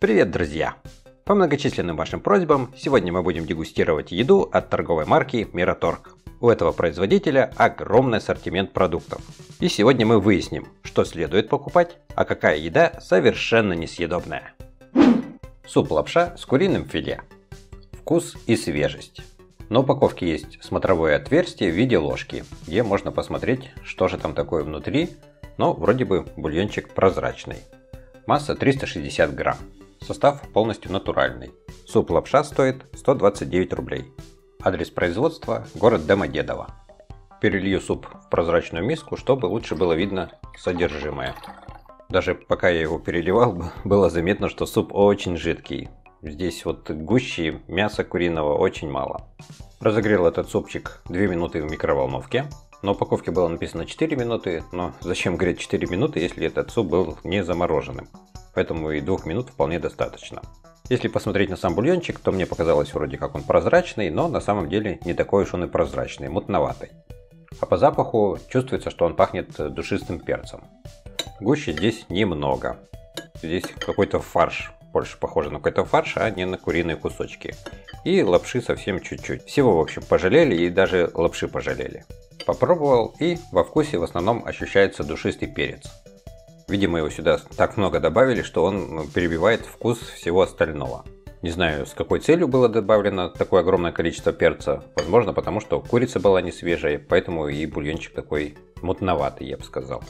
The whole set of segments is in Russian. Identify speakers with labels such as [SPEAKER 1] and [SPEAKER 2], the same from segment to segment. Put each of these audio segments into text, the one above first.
[SPEAKER 1] Привет, друзья! По многочисленным вашим просьбам, сегодня мы будем дегустировать еду от торговой марки Мираторг. У этого производителя огромный ассортимент продуктов. И сегодня мы выясним, что следует покупать, а какая еда совершенно несъедобная. Суп-лапша с куриным филе. Вкус и свежесть. На упаковке есть смотровое отверстие в виде ложки, где можно посмотреть, что же там такое внутри, но вроде бы бульончик прозрачный. Масса 360 грамм. Состав полностью натуральный. Суп лапша стоит 129 рублей. Адрес производства – город Домодедово. Перелью суп в прозрачную миску, чтобы лучше было видно содержимое. Даже пока я его переливал, было заметно, что суп очень жидкий. Здесь вот гущи мяса куриного очень мало. Разогрел этот супчик 2 минуты в микроволновке. На упаковке было написано 4 минуты, но зачем говорить 4 минуты, если этот суп был не замороженным поэтому и двух минут вполне достаточно. Если посмотреть на сам бульончик, то мне показалось вроде как он прозрачный, но на самом деле не такой уж он и прозрачный, мутноватый. А по запаху чувствуется, что он пахнет душистым перцем. Гуще здесь немного. Здесь какой-то фарш, больше похоже на какой-то фарш, а не на куриные кусочки. И лапши совсем чуть-чуть. Всего, в общем, пожалели и даже лапши пожалели. Попробовал и во вкусе в основном ощущается душистый перец. Видимо, его сюда так много добавили, что он перебивает вкус всего остального. Не знаю, с какой целью было добавлено такое огромное количество перца. Возможно, потому что курица была не свежая, поэтому и бульончик такой мутноватый, я бы сказал.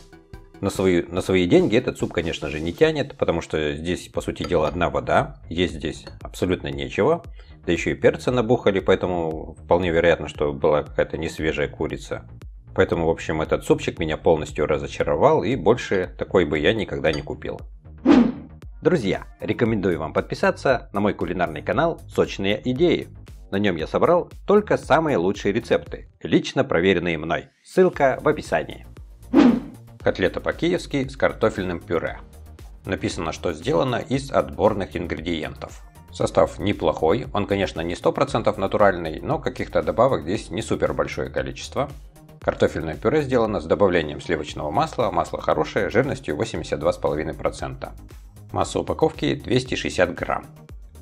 [SPEAKER 1] На свои, на свои деньги этот суп, конечно же, не тянет, потому что здесь, по сути дела, одна вода. Есть здесь абсолютно нечего. Да еще и перца набухали, поэтому вполне вероятно, что была какая-то несвежая курица. Поэтому, в общем, этот супчик меня полностью разочаровал и больше такой бы я никогда не купил. Друзья, рекомендую вам подписаться на мой кулинарный канал «Сочные идеи». На нем я собрал только самые лучшие рецепты, лично проверенные мной. Ссылка в описании. Котлета по-киевски с картофельным пюре. Написано, что сделано из отборных ингредиентов. Состав неплохой, он, конечно, не 100% натуральный, но каких-то добавок здесь не супер большое количество. Картофельное пюре сделано с добавлением сливочного масла, масло хорошее, жирностью 82,5%. Масса упаковки 260 грамм.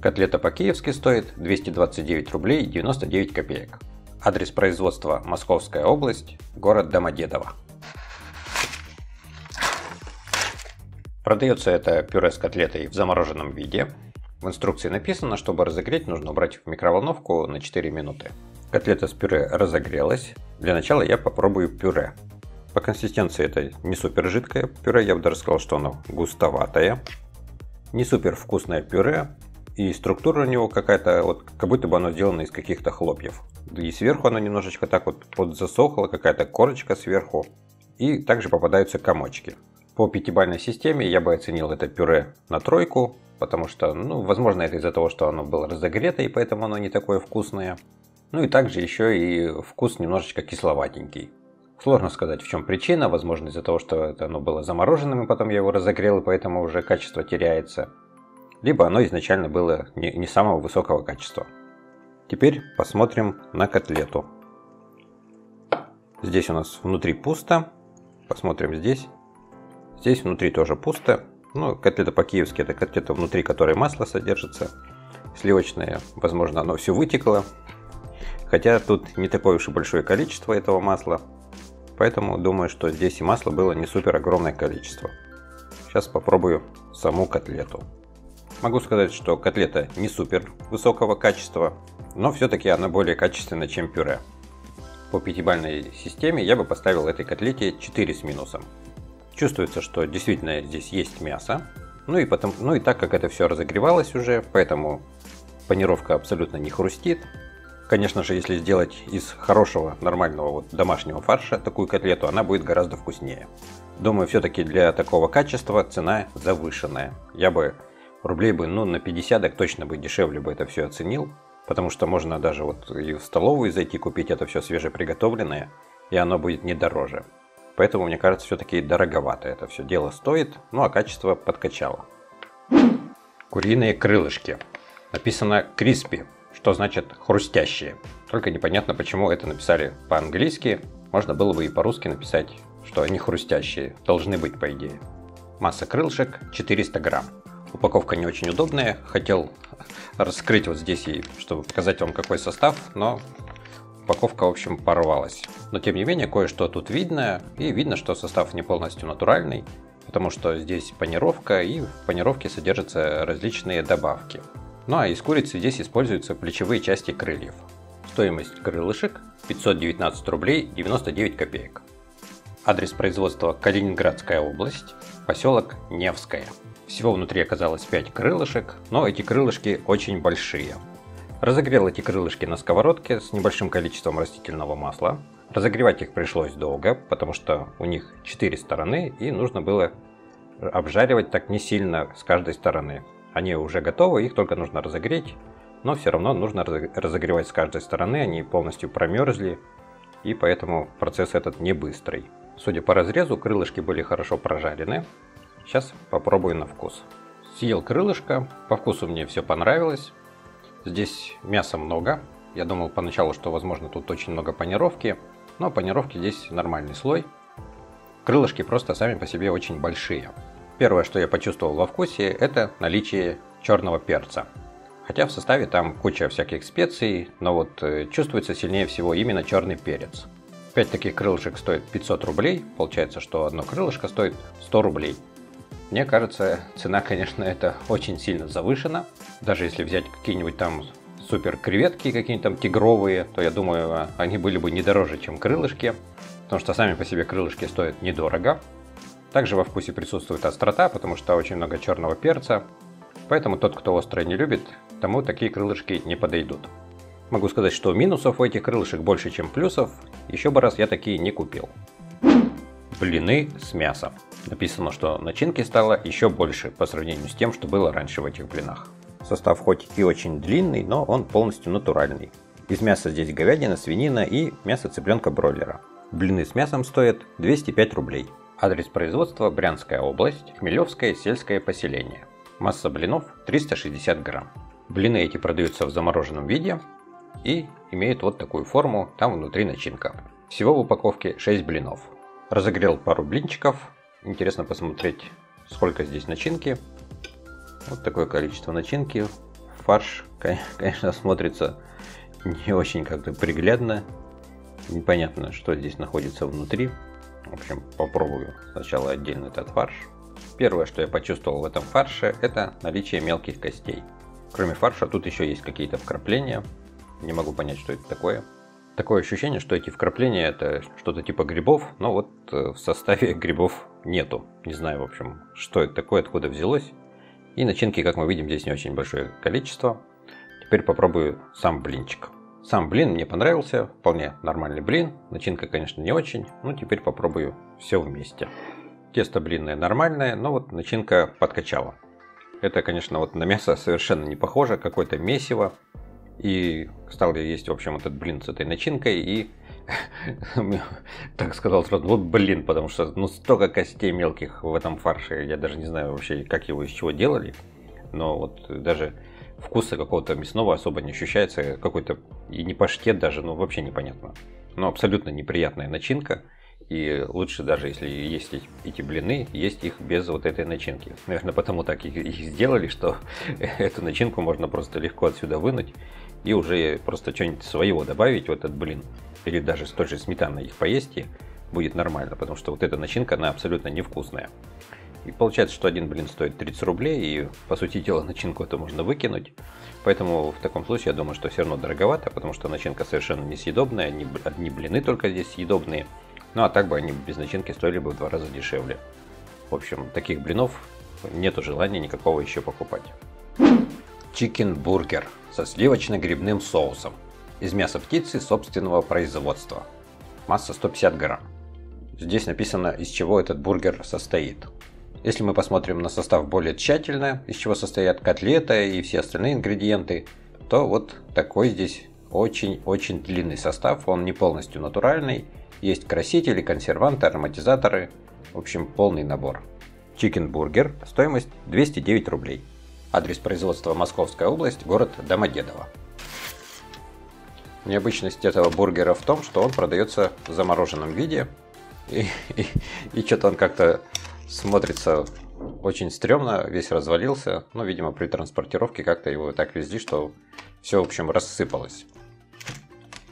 [SPEAKER 1] Котлета по-киевски стоит 229 рублей 99 копеек. Адрес производства Московская область, город Домодедово. Продается это пюре с котлетой в замороженном виде. В инструкции написано, чтобы разогреть, нужно убрать в микроволновку на 4 минуты. Котлета с пюре разогрелась. Для начала я попробую пюре. По консистенции это не супер жидкое пюре, я бы даже сказал, что оно густоватое. Не супер вкусное пюре. И структура у него какая-то, вот как будто бы оно сделано из каких-то хлопьев. И сверху оно немножечко так вот подзасохло, какая-то корочка сверху. И также попадаются комочки. По пятибалльной системе я бы оценил это пюре на тройку, потому что, ну, возможно, это из-за того, что оно было разогрето, и поэтому оно не такое вкусное. Ну и также еще и вкус немножечко кисловатенький. Сложно сказать, в чем причина. Возможно, из-за того, что это оно было замороженным, и потом я его разогрел, и поэтому уже качество теряется. Либо оно изначально было не, не самого высокого качества. Теперь посмотрим на котлету. Здесь у нас внутри пусто. Посмотрим здесь. Здесь внутри тоже пусто. Ну, котлета по-киевски это котлета внутри которой масло содержится. Сливочное, возможно, оно все вытекло. Хотя тут не такое уж и большое количество этого масла. Поэтому думаю, что здесь и масла было не супер огромное количество. Сейчас попробую саму котлету. Могу сказать, что котлета не супер высокого качества, но все-таки она более качественная, чем пюре. По пятибалльной системе я бы поставил этой котлете 4 с минусом. Чувствуется, что действительно здесь есть мясо. Ну и, потом, ну и так как это все разогревалось уже, поэтому панировка абсолютно не хрустит. Конечно же, если сделать из хорошего, нормального вот домашнего фарша такую котлету, она будет гораздо вкуснее. Думаю, все-таки для такого качества цена завышенная. Я бы рублей бы, ну, на 50 так точно бы дешевле бы это все оценил. Потому что можно даже вот и в столовую зайти купить это все свежеприготовленное, и оно будет не дороже. Поэтому, мне кажется, все-таки дороговато это все дело стоит, ну а качество подкачало. Куриные крылышки. Написано криспи что значит хрустящие. Только непонятно, почему это написали по-английски. Можно было бы и по-русски написать, что они хрустящие. Должны быть, по идее. Масса крылышек 400 грамм. Упаковка не очень удобная. Хотел раскрыть вот здесь, и чтобы показать вам какой состав, но упаковка, в общем, порвалась. Но тем не менее, кое-что тут видно, и видно, что состав не полностью натуральный, потому что здесь панировка, и в панировке содержатся различные добавки. Ну а из курицы здесь используются плечевые части крыльев. Стоимость крылышек 519 рублей 99 копеек. Адрес производства Калининградская область, поселок Невская. Всего внутри оказалось 5 крылышек, но эти крылышки очень большие. Разогрел эти крылышки на сковородке с небольшим количеством растительного масла. Разогревать их пришлось долго, потому что у них 4 стороны и нужно было обжаривать так не сильно с каждой стороны. Они уже готовы, их только нужно разогреть, но все равно нужно разогревать с каждой стороны, они полностью промерзли, и поэтому процесс этот не быстрый. Судя по разрезу, крылышки были хорошо прожарены. Сейчас попробую на вкус. Съел крылышко, по вкусу мне все понравилось. Здесь мяса много. Я думал поначалу, что возможно тут очень много панировки, но панировки здесь нормальный слой. Крылышки просто сами по себе очень большие. Первое, что я почувствовал во вкусе, это наличие черного перца. Хотя в составе там куча всяких специй, но вот э, чувствуется сильнее всего именно черный перец. 5 таких крылышек стоит 500 рублей, получается, что одно крылышко стоит 100 рублей. Мне кажется, цена, конечно, это очень сильно завышена. Даже если взять какие-нибудь там супер креветки, какие-нибудь там тигровые, то я думаю, они были бы не дороже, чем крылышки. Потому что сами по себе крылышки стоят недорого. Также во вкусе присутствует острота, потому что очень много черного перца. Поэтому тот, кто острое не любит, тому такие крылышки не подойдут. Могу сказать, что минусов у этих крылышек больше, чем плюсов. Еще бы раз я такие не купил. Блины с мясом. Написано, что начинки стало еще больше по сравнению с тем, что было раньше в этих блинах. Состав хоть и очень длинный, но он полностью натуральный. Из мяса здесь говядина, свинина и мясо цыпленка бройлера. Блины с мясом стоят 205 рублей. Адрес производства Брянская область, Хмелевское сельское поселение. Масса блинов 360 грамм. Блины эти продаются в замороженном виде и имеют вот такую форму, там внутри начинка. Всего в упаковке 6 блинов. Разогрел пару блинчиков. Интересно посмотреть, сколько здесь начинки. Вот такое количество начинки. Фарш, конечно, смотрится не очень как-то приглядно. Непонятно, что здесь находится внутри. В общем, попробую сначала отдельно этот фарш. Первое, что я почувствовал в этом фарше, это наличие мелких костей. Кроме фарша, тут еще есть какие-то вкрапления. Не могу понять, что это такое. Такое ощущение, что эти вкрапления это что-то типа грибов, но вот э, в составе грибов нету. Не знаю, в общем, что это такое, откуда взялось. И начинки, как мы видим, здесь не очень большое количество. Теперь попробую сам блинчик. Сам блин мне понравился, вполне нормальный блин. Начинка, конечно, не очень, но теперь попробую все вместе. Тесто блинное нормальное, но вот начинка подкачала. Это, конечно, вот на мясо совершенно не похоже, какое-то месиво. И стал я есть, в общем, этот блин с этой начинкой, и так сказал сразу, вот блин, потому что ну столько костей мелких в этом фарше, я даже не знаю вообще, как его из чего делали, но вот даже вкуса какого-то мясного особо не ощущается, какой-то и не паштет даже, ну вообще непонятно. Но абсолютно неприятная начинка, и лучше даже если есть эти блины, есть их без вот этой начинки. Наверное, потому так их, сделали, что эту начинку можно просто легко отсюда вынуть и уже просто что-нибудь своего добавить в этот блин. Или даже с той же сметаной их поесть и будет нормально, потому что вот эта начинка, она абсолютно невкусная. И получается, что один блин стоит 30 рублей, и по сути дела начинку это можно выкинуть. Поэтому в таком случае я думаю, что все равно дороговато, потому что начинка совершенно несъедобная, одни, одни блины только здесь съедобные. Ну а так бы они без начинки стоили бы в два раза дешевле. В общем, таких блинов нету желания никакого еще покупать. Чикен бургер со сливочно-грибным соусом. Из мяса птицы собственного производства. Масса 150 грамм. Здесь написано, из чего этот бургер состоит. Если мы посмотрим на состав более тщательно, из чего состоят котлета и все остальные ингредиенты, то вот такой здесь очень-очень длинный состав, он не полностью натуральный. Есть красители, консерванты, ароматизаторы, в общем полный набор. Чикен бургер, стоимость 209 рублей. Адрес производства Московская область, город Домодедово. Необычность этого бургера в том, что он продается в замороженном виде. И, и, и что-то он как-то смотрится Очень стрёмно, весь развалился. Ну, видимо, при транспортировке как-то его так везли, что все, в общем, рассыпалось.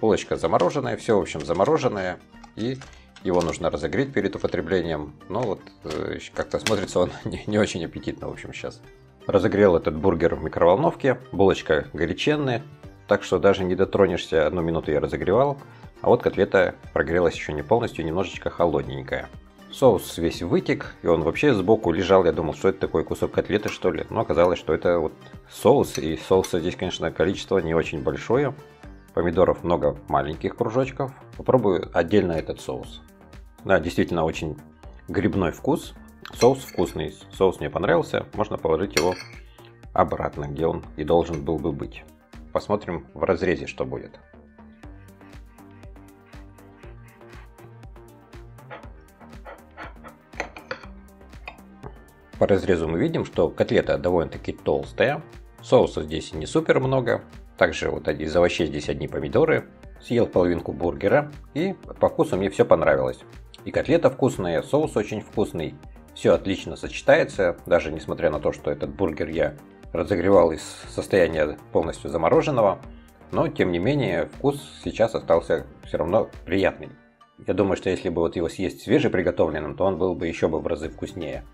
[SPEAKER 1] Булочка замороженная, все, в общем, замороженное. И его нужно разогреть перед употреблением. Но вот э, как-то смотрится он не, не очень аппетитно, в общем, сейчас. Разогрел этот бургер в микроволновке. Булочка горяченная, так что даже не дотронешься. Одну минуту я разогревал. А вот котлета прогрелась еще не полностью, немножечко холодненькая. Соус весь вытек, и он вообще сбоку лежал. Я думал, что это такой кусок котлеты, что ли. Но оказалось, что это вот соус. И соуса здесь, конечно, количество не очень большое. Помидоров много маленьких кружочков. Попробую отдельно этот соус. Да, действительно очень грибной вкус. Соус вкусный. Соус мне понравился. Можно положить его обратно, где он и должен был бы быть. Посмотрим в разрезе, что будет. По разрезу мы видим, что котлета довольно-таки толстая. Соуса здесь не супер много. Также вот из овощей здесь одни помидоры. Съел половинку бургера и по вкусу мне все понравилось. И котлета вкусная, соус очень вкусный. Все отлично сочетается, даже несмотря на то, что этот бургер я разогревал из состояния полностью замороженного. Но, тем не менее, вкус сейчас остался все равно приятный. Я думаю, что если бы вот его съесть свежеприготовленным, то он был бы еще бы в разы вкуснее.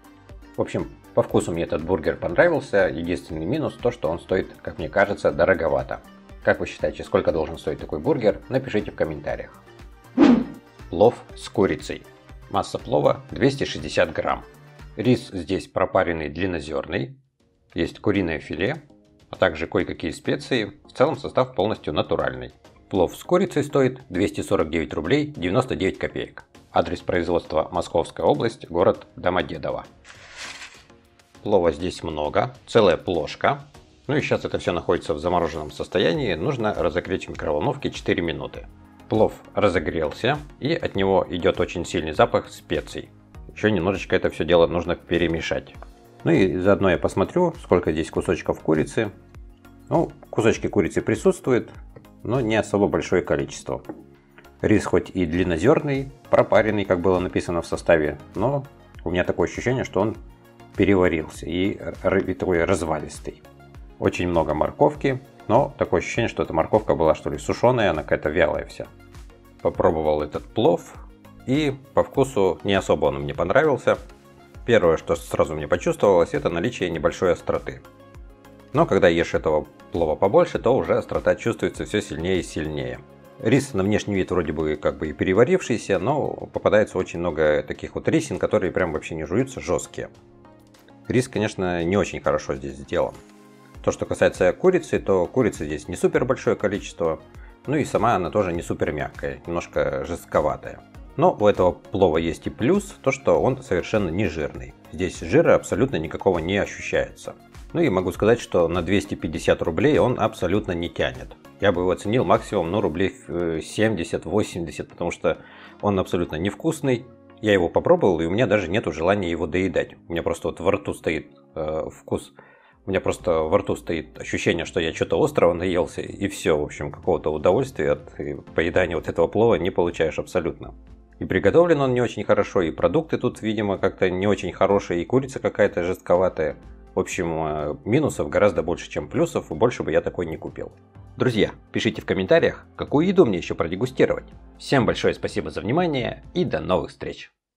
[SPEAKER 1] В общем, по вкусу мне этот бургер понравился. Единственный минус то, что он стоит, как мне кажется, дороговато. Как вы считаете, сколько должен стоить такой бургер? Напишите в комментариях. Плов с курицей. Масса плова 260 грамм. Рис здесь пропаренный длиннозерный. Есть куриное филе, а также кое-какие специи. В целом состав полностью натуральный. Плов с курицей стоит 249 рублей 99 копеек. Адрес производства Московская область, город Домодедово. Плова здесь много, целая плошка. Ну и сейчас это все находится в замороженном состоянии, нужно разогреть в микроволновке 4 минуты. Плов разогрелся, и от него идет очень сильный запах специй. Еще немножечко это все дело нужно перемешать. Ну и заодно я посмотрю, сколько здесь кусочков курицы. Ну, кусочки курицы присутствуют, но не особо большое количество. Рис хоть и длиннозерный, пропаренный, как было написано в составе, но у меня такое ощущение, что он переварился и такой развалистый. Очень много морковки, но такое ощущение, что эта морковка была что ли сушеная, она какая-то вялая вся. Попробовал этот плов и по вкусу не особо он мне понравился. Первое, что сразу мне почувствовалось, это наличие небольшой остроты. Но когда ешь этого плова побольше, то уже острота чувствуется все сильнее и сильнее. Рис на внешний вид вроде бы как бы и переварившийся, но попадается очень много таких вот рисин, которые прям вообще не жуются, жесткие. Рис, конечно, не очень хорошо здесь сделан. То, что касается курицы, то курицы здесь не супер большое количество. Ну и сама она тоже не супер мягкая, немножко жестковатая. Но у этого плова есть и плюс, то что он совершенно не жирный. Здесь жира абсолютно никакого не ощущается. Ну и могу сказать, что на 250 рублей он абсолютно не тянет. Я бы его оценил максимум, ну, рублей 70-80, потому что он абсолютно невкусный, я его попробовал, и у меня даже нет желания его доедать. У меня просто вот во рту стоит э, вкус. У меня просто во рту стоит ощущение, что я что-то острого наелся, и все, в общем, какого-то удовольствия от э, поедания вот этого плова не получаешь абсолютно. И приготовлен он не очень хорошо, и продукты тут, видимо, как-то не очень хорошие, и курица какая-то жестковатая. В общем, э, минусов гораздо больше, чем плюсов, и больше бы я такой не купил. Друзья, пишите в комментариях, какую еду мне еще продегустировать. Всем большое спасибо за внимание и до новых встреч!